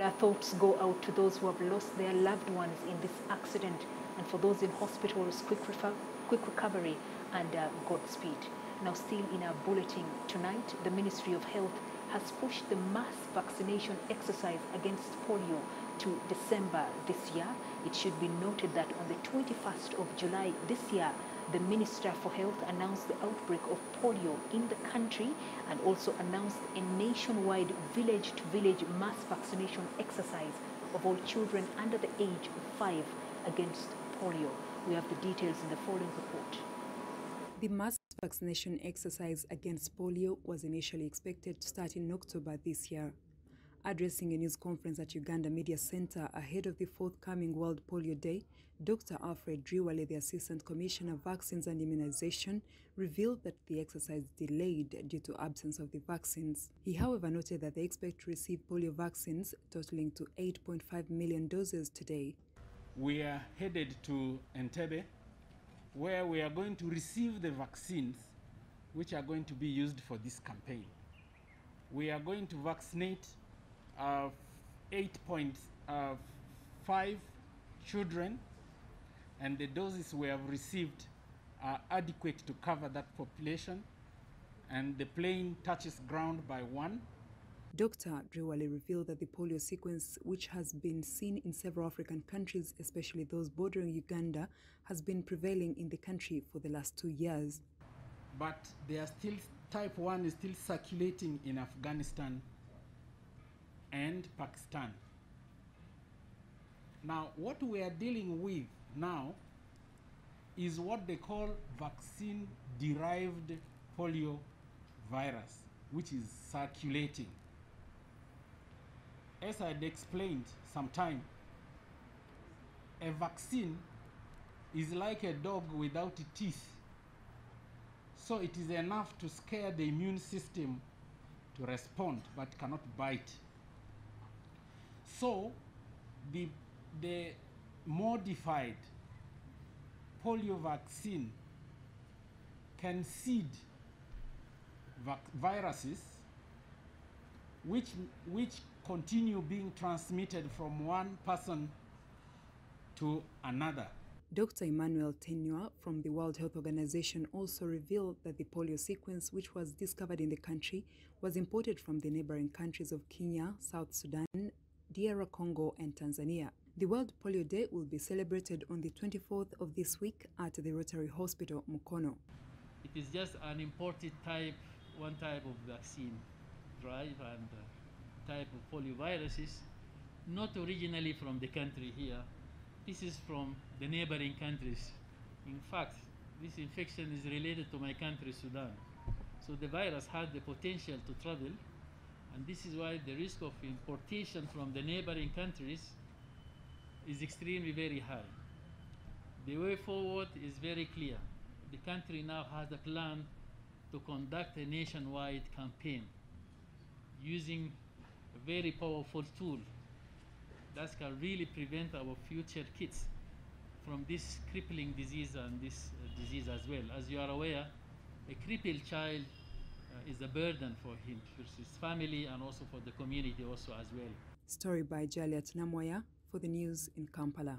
Our thoughts go out to those who have lost their loved ones in this accident and for those in hospitals, quick, quick recovery and uh, Godspeed. Now, still in our bulletin tonight, the Ministry of Health has pushed the mass vaccination exercise against polio to December this year. It should be noted that on the 21st of July this year, the Minister for Health announced the outbreak of polio in the country and also announced a nationwide village to village mass vaccination exercise of all children under the age of five against polio. We have the details in the following report. The mass vaccination exercise against polio was initially expected to start in October this year. Addressing a news conference at Uganda Media Center ahead of the forthcoming World Polio Day, Dr. Alfred Driwale, the Assistant Commissioner of Vaccines and Immunization, revealed that the exercise delayed due to absence of the vaccines. He, however, noted that they expect to receive polio vaccines totaling to 8.5 million doses today. We are headed to Entebbe, where we are going to receive the vaccines which are going to be used for this campaign. We are going to vaccinate uh, 8.5 children, and the doses we have received are adequate to cover that population, and the plane touches ground by one. Dr. Driwale revealed that the polio sequence, which has been seen in several African countries, especially those bordering Uganda, has been prevailing in the country for the last two years. But they are still, type 1 is still circulating in Afghanistan and Pakistan. Now, what we are dealing with now is what they call vaccine derived polio virus, which is circulating. As I had explained sometime, a vaccine is like a dog without teeth. So it is enough to scare the immune system to respond but cannot bite. So the, the modified polio vaccine can seed viruses which, which continue being transmitted from one person to another. Dr. Emmanuel Tenua from the World Health Organization also revealed that the polio sequence, which was discovered in the country, was imported from the neighboring countries of Kenya, South Sudan, DR Congo, and Tanzania. The World Polio Day will be celebrated on the 24th of this week at the Rotary Hospital, Mukono. It is just an imported type, one type of vaccine drive and uh, type of polioviruses, not originally from the country here. This is from the neighboring countries. In fact, this infection is related to my country, Sudan. So the virus had the potential to travel, and this is why the risk of importation from the neighboring countries is extremely very high. The way forward is very clear. The country now has a plan to conduct a nationwide campaign using a very powerful tool that can really prevent our future kids from this crippling disease and this uh, disease as well. As you are aware, a crippled child uh, is a burden for him, for his family, and also for the community also as well. Story by Jaliat Namoya for the news in Kampala.